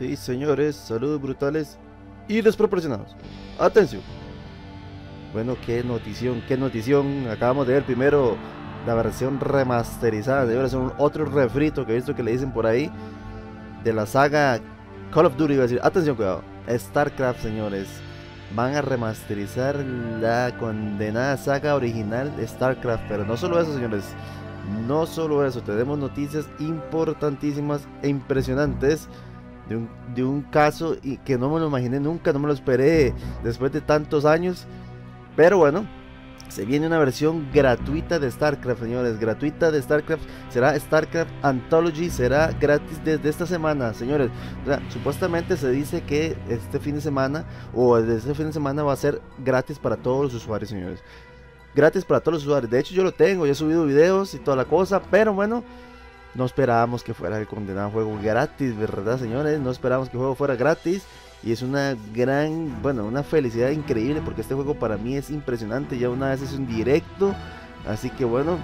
Sí, señores, saludos brutales y desproporcionados. Atención. Bueno, qué notición, qué notición. Acabamos de ver primero la versión remasterizada, señores, un otro refrito que he visto que le dicen por ahí de la saga Call of Duty. Iba a decir, atención, cuidado. StarCraft, señores. Van a remasterizar la condenada saga original de StarCraft. Pero no solo eso, señores. No solo eso, tenemos noticias importantísimas e impresionantes de un, caso y que no me lo imaginé nunca, no me lo esperé después de tantos años. Pero bueno, se viene una versión gratuita de StarCraft, señores. Gratuita de StarCraft. Será StarCraft Anthology. Será gratis desde esta semana, señores. supuestamente se dice que este fin de semana o desde este fin de semana va a ser gratis para todos los usuarios, señores gratis para todos los usuarios. De hecho, yo lo tengo, ya he subido videos y toda la cosa, pero bueno, no esperábamos que fuera el condenado juego gratis, ¿verdad, señores? No esperábamos que el juego fuera gratis. Y es una gran, bueno, una felicidad increíble porque este juego para mí es impresionante. Ya una vez es un directo. Así que bueno,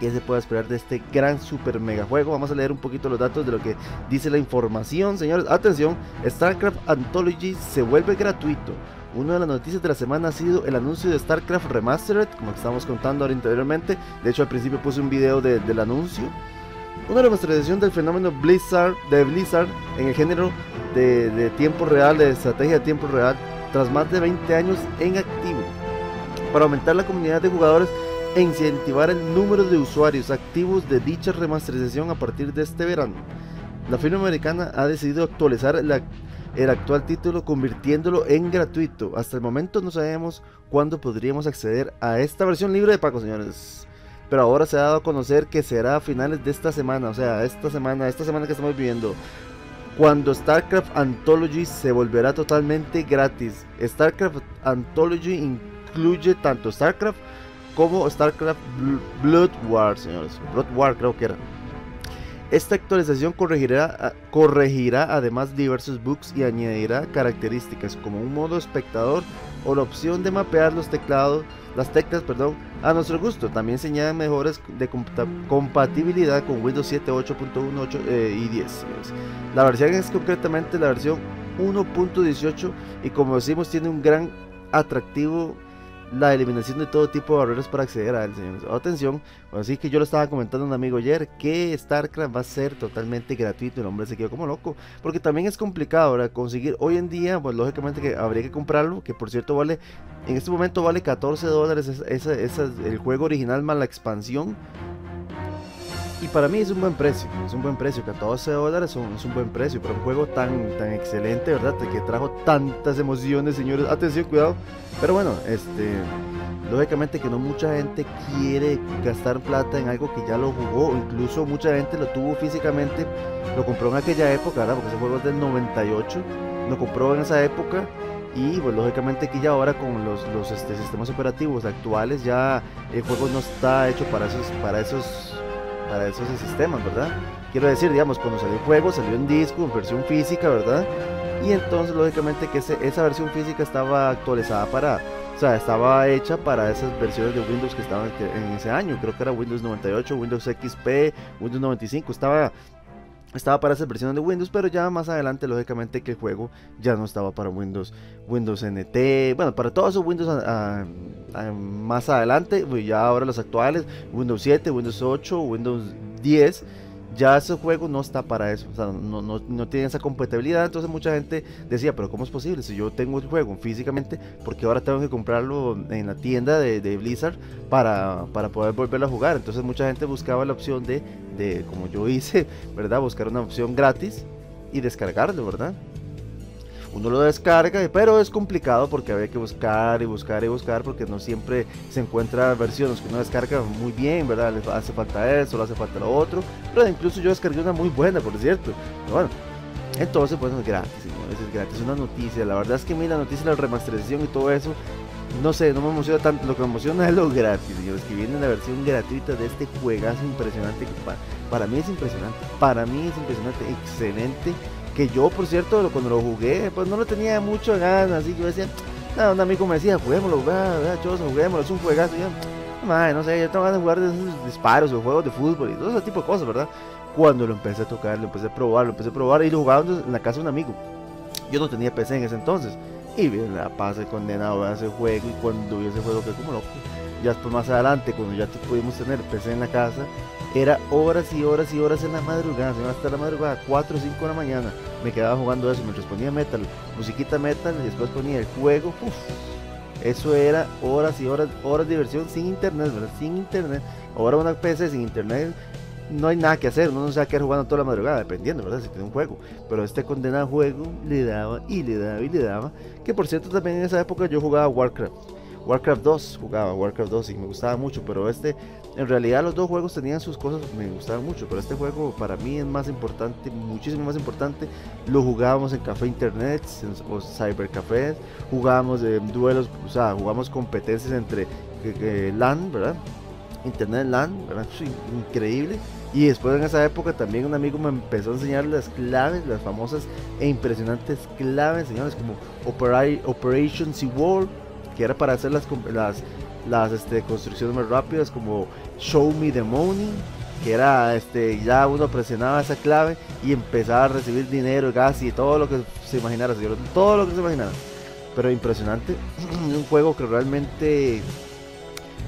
¿qué se puede esperar de este gran super mega juego? Vamos a leer un poquito los datos de lo que dice la información, señores. Atención, StarCraft Anthology se vuelve gratuito. Una de las noticias de la semana ha sido el anuncio de StarCraft Remastered, como estamos contando ahora anteriormente. De hecho, al principio puse un video del anuncio. Una remasterización del fenómeno Blizzard, de Blizzard en el género de, tiempo real, de estrategia de tiempo real, tras más de 20 años en activo. Para aumentar la comunidad de jugadores e incentivar el número de usuarios activos de dicha remasterización a partir de este verano. La firma americana ha decidido actualizar la el actual título convirtiéndolo en gratuito. Hasta el momento no sabemos cuándo podríamos acceder a esta versión libre de pago, señores. Pero ahora se ha dado a conocer que será a finales de esta semana, o sea, esta semana, esta semana que estamos viviendo, cuando StarCraft Anthology se volverá totalmente gratis. StarCraft Anthology incluye tanto StarCraft como StarCraft Blood War, señores. Blood War creo que era. Esta actualización corregirá, corregirá además diversos bugs y añadirá características como un modo espectador o la opción de mapear los teclados, las teclas perdón, a nuestro gusto. También se añaden mejoras de compatibilidad con Windows 7, 8.1 eh, y 10. La versión es concretamente la versión 1.18 y como decimos tiene un gran atractivo la eliminación de todo tipo de barreras para acceder a él, señores. Atención, así que yo lo estaba comentando a un amigo ayer que StarCraft va a ser totalmente gratuito. El hombre se quedó como loco, porque también es complicado ahora conseguir. Hoy en día, pues lógicamente que habría que comprarlo, que por cierto vale, en este momento vale 14 dólares esa, el juego original más la expansión. Y para mí es un buen precio, es un buen precio, 14 dólares es un buen precio para un juego tan, tan excelente, ¿verdad? Que trajo tantas emociones, señores. Atención, cuidado. Pero bueno, este, lógicamente que no mucha gente quiere gastar plata en algo que ya lo jugó, incluso mucha gente lo tuvo físicamente, lo compró en aquella época, ¿verdad? Porque ese juego es del 98, lo compró en esa época y pues lógicamente que ya ahora con los, los este, sistemas operativos actuales ya el juego no está hecho para esos, para esos para esos sistemas, ¿verdad? Quiero decir, digamos, cuando salió el juego, salió en disco, en versión física, ¿verdad? Y entonces, lógicamente, que esa versión física estaba actualizada para, o sea, estaba hecha para esas versiones de Windows que estaban en ese año. Creo que era Windows 98, Windows XP, Windows 95. Estaba estaba para esas versiones de Windows, pero ya más adelante, lógicamente, que el juego ya no estaba para Windows, Windows NT, bueno, para todos esos Windows más adelante, pues ya ahora los actuales, Windows 7, Windows 8, Windows 10 ya ese juego no está para eso, o sea, no, no, no, tiene esa compatibilidad, entonces mucha gente decía, pero ¿cómo es posible? Si yo tengo el juego físicamente, porque ahora tengo que comprarlo en la tienda de, Blizzard para, para, poder volverlo a jugar? Entonces mucha gente buscaba la opción de, de, como yo hice, ¿verdad? Buscar una opción gratis y descargarlo, ¿verdad? Uno lo descarga, pero es complicado porque había que buscar y buscar y buscar porque no siempre se encuentra versiones que uno descarga muy bien, ¿verdad? Le hace falta eso, le hace falta lo otro, pero incluso yo descargué una muy buena, por cierto. bueno, entonces pues es gratis, es gratis, una noticia, la verdad es que mira la noticia de la remasterización y todo eso, no sé, no me emociona tanto, lo que me emociona es lo gratis, señores, que viene la versión gratuita de este juegazo impresionante que para, para mí es impresionante, para mí es impresionante, excelente que yo, por cierto, cuando lo jugué, pues no lo tenía mucho ganas, así que yo decía, no, un amigo me decía, juguémoslo, chavos, juguémoslo, es un juegazo, y yo, no sé, yo tengo ganas de jugar de esos disparos o juegos de fútbol y todo ese tipo de cosas, ¿verdad? cuando lo empecé a tocar, lo empecé a probar, lo empecé a probar y lo jugaba en la casa de un amigo. Yo no tenía PC en ese entonces. Y bien, la pase condenado a ese juego y cuando vi ese juego que como loco. Ya después más adelante, cuando ya pudimos tener PC en la casa, era horas y horas y horas en la madrugada, se iba hasta la madrugada, 4 o 5 de la mañana. Me quedaba jugando eso, me respondía metal, musiquita metal y después ponía el juego. Eso era horas y horas, horas de diversión sin internet, ¿verdad? Sin internet. Ahora una PC sin internet no hay nada que hacer, uno no a quedar jugando toda la madrugada, dependiendo, ¿verdad? Si tiene un juego. Pero este condenado juego le daba y le daba y le daba. Que por cierto, también en esa época yo jugaba Warcraft. Warcraft 2, jugaba Warcraft 2 y me gustaba mucho, pero este, en realidad los dos juegos tenían sus cosas, me gustaban mucho, pero este juego para mí es más importante, muchísimo más importante. Lo jugábamos en café internet o cybercafés, jugábamos de duelos, o sea, jugábamos competencias entre LAN, ¿verdad? Internet LAN, ¿verdad? Increíble. Y después en esa época también un amigo me empezó a enseñar las claves, las famosas e impresionantes claves, señores, como Operation World que era para hacer las, las, las este, construcciones más rápidas, como Show Me the Money, que era este, ya uno presionaba esa clave y empezaba a recibir dinero, gas y todo lo que se imaginara, todo lo que se imaginara. Pero impresionante, un juego que realmente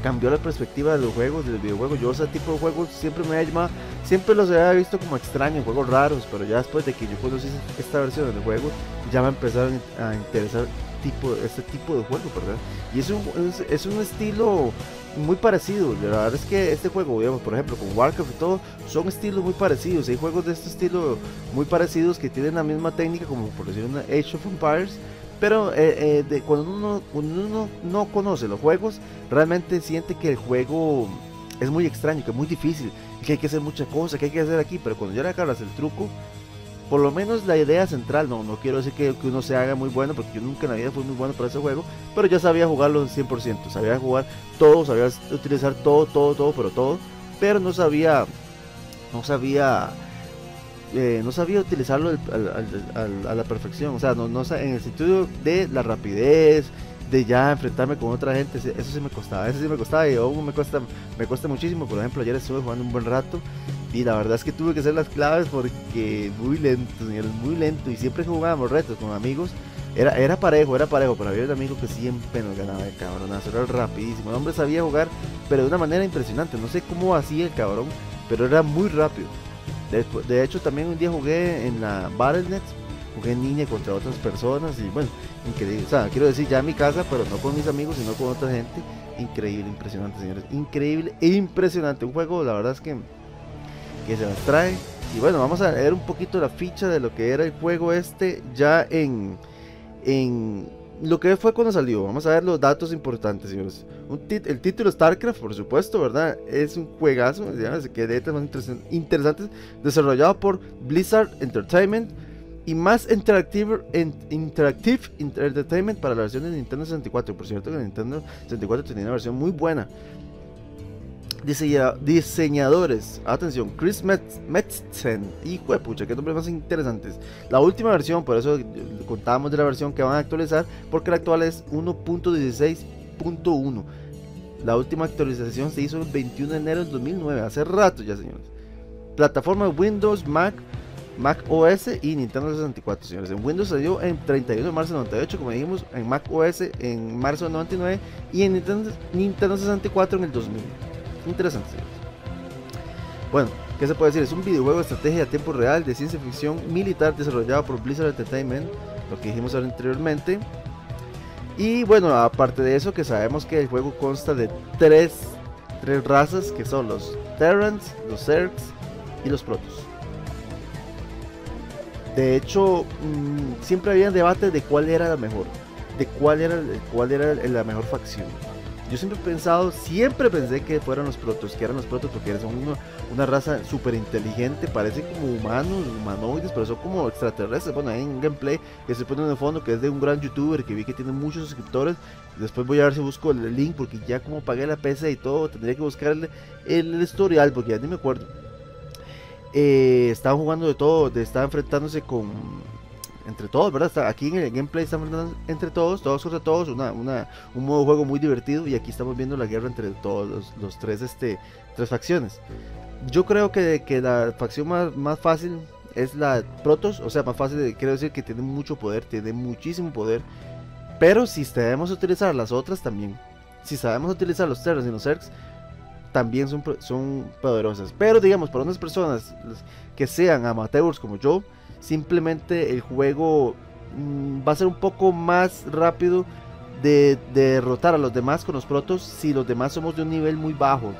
cambió la perspectiva de los juegos, del videojuego. Yo ese tipo de juegos siempre me ha llamado, siempre los había visto como extraños, juegos raros, pero ya después de que yo conocí esta versión del juego, ya me empezaron a interesar tipo, este tipo de juego, ¿verdad? Y es un, es, un estilo muy parecido. La verdad es que este juego, digamos, por ejemplo, con Warcraft y todo, son estilos muy parecidos. Hay juegos de este estilo muy parecidos que tienen la misma técnica, como por decir una Age of Empires. Pero eh, eh, de, cuando, uno, cuando uno no conoce los juegos, realmente siente que el juego es muy extraño, que es muy difícil, que hay que hacer muchas cosas, que hay que hacer aquí. Pero cuando ya le agarras el truco, por lo menos la idea central, no, no quiero decir que, uno se haga muy bueno, porque yo nunca en la vida fui muy bueno para ese juego, pero ya sabía jugarlo 100%, sabía jugar todo, sabía utilizar todo, todo, todo, pero todo, pero no sabía, no sabía, eh, no sabía utilizarlo a la perfección, o sea, no, no, en el sentido de la rapidez, de ya enfrentarme con otra gente, eso sí me costaba, eso sí me costaba y aún me cuesta, me cuesta muchísimo, por ejemplo, ayer estuve jugando un buen rato y la verdad es que tuve que hacer las claves porque muy lento, señores, muy lento. Y siempre jugábamos retos con amigos, era, era parejo, era parejo, pero había un amigo que siempre nos ganaba el cabrón, era rapidísimo. El hombre sabía jugar, pero de una manera impresionante. No sé cómo hacía el cabrón, pero era muy rápido. De, hecho, también un día jugué en la Battle.net, jugué en línea contra otras personas y bueno, increíble. O sea, quiero decir, ya en mi casa, pero no con mis amigos, sino con otra gente. Increíble, impresionante, señores. Increíble e impresionante. Un juego, la verdad es que que se las trae. Y bueno, vamos a ver un poquito la ficha de lo que era el juego este ya en, en lo que fue cuando salió. Vamos a ver los datos importantes, señores. el título StarCraft, por supuesto, ¿verdad? Es un juegazo, que de temas interesantes, desarrollado por Blizzard Entertainment y más Interactive, Interactive Entertainment para la versión de Nintendo 64. Por cierto, que Nintendo 64 tenía una versión muy buena diseñadores, atención, Chris Metzen, y pucha, qué nombres más interesantes. La última versión, por eso contábamos de la versión que van a actualizar, porque la actual es 1.16.1. La última actualización se hizo el 21 de enero del 2009, hace rato ya, señores. Plataforma Windows, Mac, Mac OS y Nintendo 64, señores. En Windows salió en 31 de marzo de 98, como dijimos, en Mac OS en marzo de 99 y en Nintendo, Nintendo 64 en el 2000 interesante. Bueno, ¿qué se puede decir? Es un videojuego de estrategia a tiempo real de ciencia ficción militar desarrollado por Blizzard Entertainment, lo que dijimos anteriormente. Y bueno, aparte de eso, que sabemos que el juego consta de tres, tres razas, que son los Terrans, los Zergs y los Protoss. De hecho, mm, siempre había debate de cuál era la mejor, de cuál era, cuál era la mejor facción. Yo siempre he pensado, siempre pensé que fueran los protos, que eran los protos porque son una raza súper inteligente, parecen como humanos, humanoides, pero son como extraterrestres. Bueno, hay un gameplay que se pone en el fondo que es de un gran youtuber que vi que tiene muchos suscriptores. Después voy a ver si busco el link porque ya como pagué la PC y todo, tendría que buscar el, historial porque ya ni me acuerdo. Eh, estaban jugando de todo, estaban enfrentándose con entre todos, ¿verdad? aquí en el gameplay estamos entre todos, todos contra todos, una, una, un modo de juego muy divertido y aquí estamos viendo la guerra entre todos los, los tres, este, tres facciones. Yo creo que, que la facción más, más fácil es la Protoss, o sea, más fácil, quiero decir que tiene mucho poder, tiene muchísimo poder, pero si sabemos utilizar las otras también, si sabemos utilizar los Terrors y los Zergs, también son, son poderosas. Pero digamos, para unas personas que sean amateurs como yo, simplemente el juego mm, va a ser un poco más rápido de, derrotar a los demás con los protos si los demás somos de un nivel muy bajo.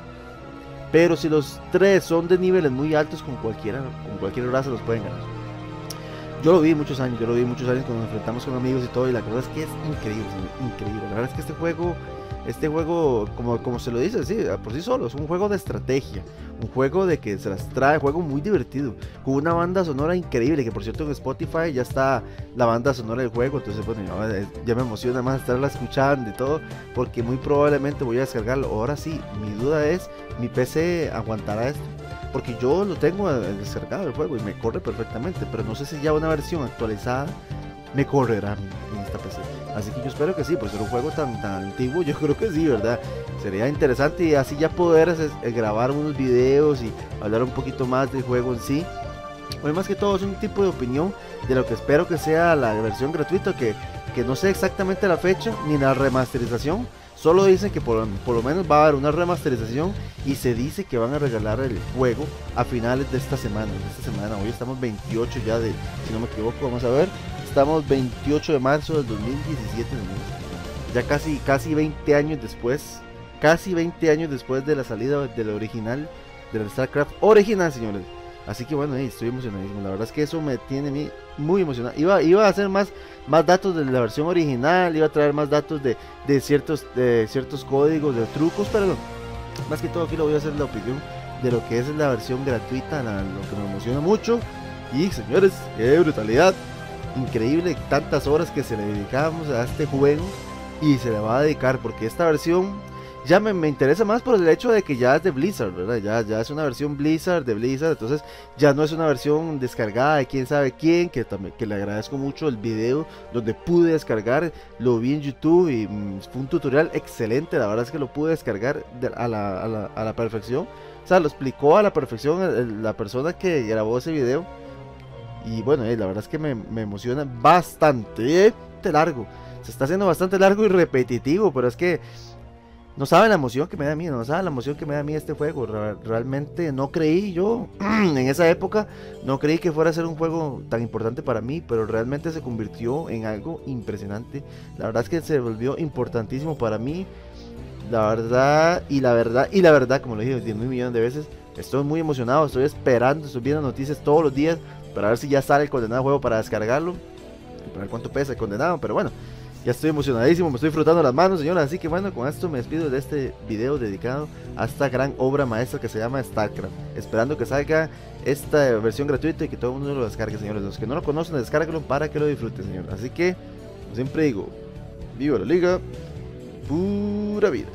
Pero si los tres son de niveles muy altos, con cualquiera, con cualquier raza los pueden ganar. Yo lo vi muchos años, yo lo vi muchos años cuando nos enfrentamos con amigos y todo, y la verdad es que es increíble, increíble. La verdad es que este juego este juego, como, como se lo dice, sí, por sí solo, es un juego de estrategia, un juego de que se las trae, juego muy divertido, con una banda sonora increíble, que por cierto en Spotify ya está la banda sonora del juego, entonces bueno, ya, me emociona más estarla escuchando y todo, porque muy probablemente voy a descargarlo. Ahora sí, mi duda es, ¿mi PC aguantará esto? Porque yo lo tengo descargado el juego y me corre perfectamente, pero no sé si ya una versión actualizada me correrá en esta PC. Así que yo espero que sí, pues ser un juego tan, tan antiguo, yo creo que sí, ¿verdad? Sería interesante y así ya poder eh, grabar unos videos y hablar un poquito más del juego en sí. Hoy más que todo es un tipo de opinión de lo que espero que sea la versión gratuita, que, que no sé exactamente la fecha ni la remasterización. Solo dicen que por, por, lo menos va a haber una remasterización y se dice que van a regalar el juego a finales de esta semana. De esta semana, hoy estamos 28 ya de, si no me equivoco, vamos a ver. Estamos 28 de marzo del 2017, Ya casi, casi 20 años después. Casi 20 años después de la salida del original, del StarCraft original, señores. Así que bueno, estoy emocionadísimo. La verdad es que eso me tiene muy emocionado. Iba, iba a hacer más, más datos de la versión original, iba a traer más datos de, ciertos, de ciertos códigos, de trucos, pero no. Más que todo aquí lo voy a hacer la opinión de lo que es la versión gratuita, lo que me emociona mucho. Y señores, qué brutalidad increíble tantas horas que se le dedicamos a este juego y se le va a dedicar porque esta versión ya me, me, interesa más por el hecho de que ya es de Blizzard, ¿verdad? Ya, ya es una versión Blizzard de Blizzard, entonces ya no es una versión descargada de quién sabe quién, que, también, que le agradezco mucho el video donde pude descargar, lo vi en YouTube y mm, fue un tutorial excelente, la verdad es que lo pude descargar a, la, a, la, a la perfección, o sea, lo explicó a la perfección la persona que grabó ese video y bueno, eh, la verdad es que me, emociona bastante largo. Se está haciendo bastante largo y repetitivo, pero es que no saben la emoción que me da a mí, no saben la emoción que me da a mí este juego. Realmente no creí yo en esa época, no creí que fuera a ser un juego tan importante para mí, pero realmente se convirtió en algo impresionante. La verdad es que se volvió importantísimo para mí. La verdad, y la verdad, y la verdad, como lo dije 10 mil millones de veces, estoy muy emocionado, estoy esperando, estoy viendo noticias todos los días para ver si ya sale el condenado juego para descargarlo. Para ver cuánto pesa el condenado. Pero bueno, ya estoy emocionadísimo, me estoy frotando las manos, señora. Así que bueno, con esto me despido de este video dedicado a esta gran obra maestra que se llama StarCraft. Esperando que salga esta versión gratuita y que todo el mundo lo descargue, señores. Los que no lo conocen, descárguenlo para que lo disfruten, señor. Así que, como siempre digo, viva la liga, pura vida.